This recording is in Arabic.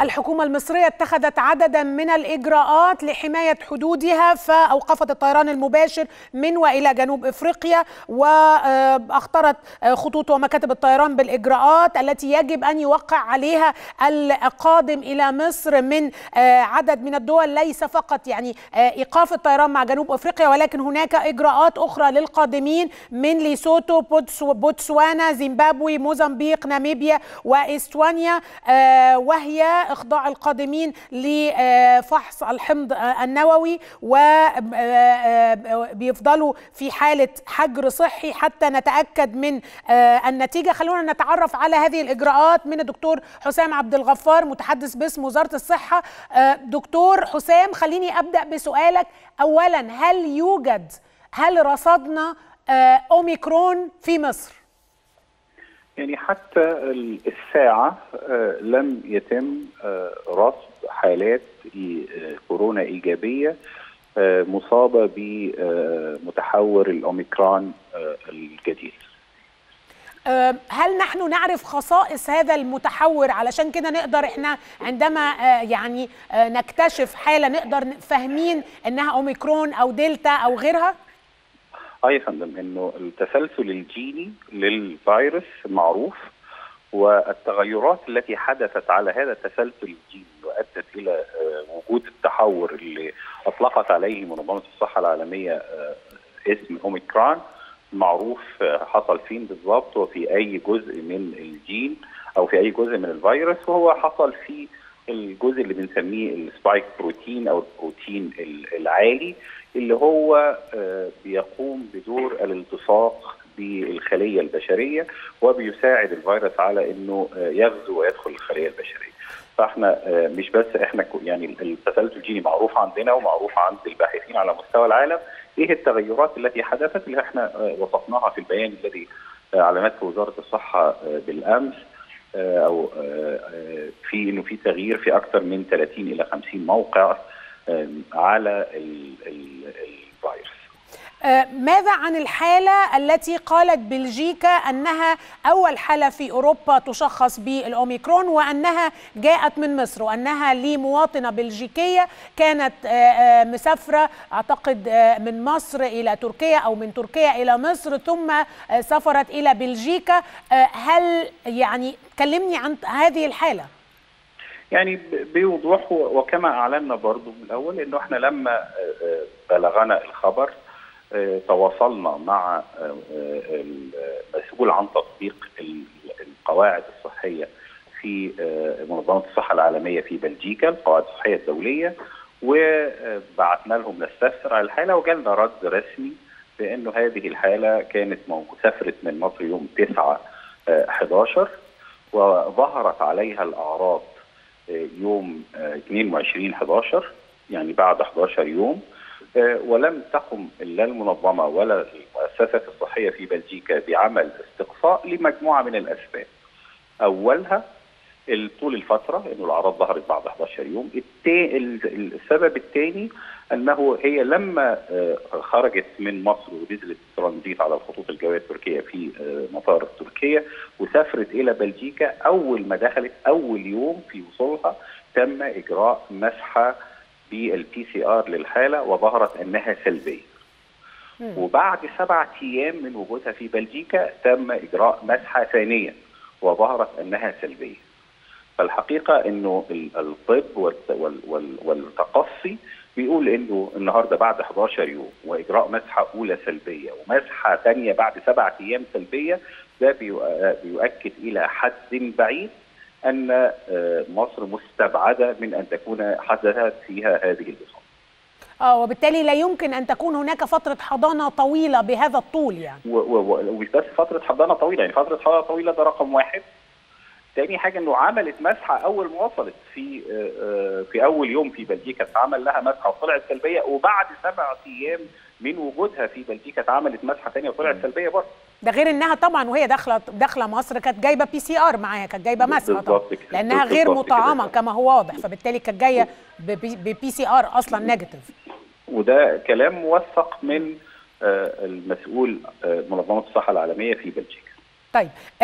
الحكومة المصرية اتخذت عددا من الإجراءات لحماية حدودها فأوقفت الطيران المباشر من وإلى جنوب إفريقيا وأخطرت خطوط ومكاتب الطيران بالإجراءات التي يجب أن يوقع عليها القادم إلى مصر من عدد من الدول ليس فقط يعني إيقاف الطيران مع جنوب إفريقيا ولكن هناك إجراءات أخرى للقادمين من ليسوتو بوتسوانا زيمبابوي موزمبيق ناميبيا وإستوانيا وهي إخضاع القادمين لفحص الحمض النووي وبيفضلوا في حالة حجر صحي حتى نتأكد من النتيجة. خلونا نتعرف على هذه الإجراءات من الدكتور حسام عبد الغفار متحدث باسم وزارة الصحة. دكتور حسام خليني أبدأ بسؤالك. أولا هل يوجد هل رصدنا أوميكرون في مصر؟ يعني حتى الساعة لم يتم رصد حالات كورونا إيجابية مصابة بمتحور الأوميكرون الجديد هل نحن نعرف خصائص هذا المتحور علشان كده نقدر إحنا عندما يعني نكتشف حالة نقدر فاهمين إنها أوميكرون أو دلتا أو غيرها؟ آه يا فندم إنه التسلسل الجيني للفيروس معروف والتغيرات التي حدثت على هذا التسلسل الجيني وأدت إلى وجود التحور اللي أطلقت عليه منظمة الصحة العالمية اسم اوميكرون معروف حصل فين بالظبط وفي أي جزء من الجين أو في أي جزء من الفيروس وهو حصل في الجزء اللي بنسميه ال spike protein أو البروتين العالي اللي هو بيقوم بدور الالتصاق بالخلية البشرية وبيساعد الفيروس على إنه يغزو ويدخل الخلية البشرية. فإحنا مش بس إحنا يعني التسلسل الجيني معروف عندنا ومعروف عند الباحثين على مستوى العالم إيه التغيرات التي حدثت اللي إحنا وصفناها في البيان الذي اعلنته وزارة الصحة بالأمس أو في إنه في تغيير في أكثر من 30 إلى 50 موقع على الفيروس. ماذا عن الحالة التي قالت بلجيكا أنها أول حالة في أوروبا تشخص بالأوميكرون وأنها جاءت من مصر وأنها لمواطنة بلجيكية كانت مسافرة أعتقد من مصر إلى تركيا أو من تركيا إلى مصر ثم سافرت إلى بلجيكا. هل يعني كلمني عن هذه الحالة. يعني بوضوح وكما أعلنا برضو من الأول إنه إحنا لما بلغنا الخبر تواصلنا مع المسؤول عن تطبيق القواعد الصحية في منظمة الصحة العالمية في بلجيكا القواعد الصحية الدولية وبعثنا لهم نستفسر على الحالة وجالنا رد رسمي بأنه هذه الحالة كانت سافرت من مصر يوم 9 11 وظهرت عليها الأعراض يوم 22 11 يعني بعد 11 يوم ولم تقم لا المنظمة ولا المؤسسات الصحية في بلجيكا بعمل استقصاء لمجموعة من الأسباب. أولها طول الفترة إنه الأعراض ظهرت بعد 11 يوم، السبب الثاني أنه هي لما خرجت من مصر ونزلت ترانزيت على الخطوط الجوية التركية في مطار تركيا وسافرت إلى بلجيكا أول ما دخلت أول يوم في وصولها تم إجراء مسحة بال PCR للحالة وظهرت إنها سلبية. وبعد سبعة أيام من وجودها في بلجيكا تم إجراء مسحة ثانية وظهرت إنها سلبية. فالحقيقة إنه الطب والتقصي بيقول إنه النهارده بعد 11 يوم وإجراء مسحة أولى سلبية ومسحة ثانية بعد سبعة أيام سلبية ده بيؤكد إلى حد بعيد أن مصر مستبعدة من أن تكون حدثت فيها هذه الإصابة. آه وبالتالي لا يمكن أن تكون هناك فترة حضانة طويلة بهذا الطول يعني. ومش بس فترة حضانة طويلة يعني فترة حضانة طويلة ده رقم واحد. تاني حاجة إنه عملت مسحة أول ما وصلت في في أول يوم في بلجيكا اتعمل لها مسحة وطلعت سلبية وبعد سبع أيام من وجودها في بلجيكا اتعملت مسحة ثانية وطلعت سلبية برضه. ده غير إنها طبعا وهي داخلة داخلة مصر كانت جايبة PCR معاها كانت جايبة مسحة طبعا. لأنها غير مطعمة كما هو واضح فبالتالي كانت جاية ب PCR أصلا negative وده كلام موثق من المسؤول منظمة الصحة العالمية في بلجيكا. طيب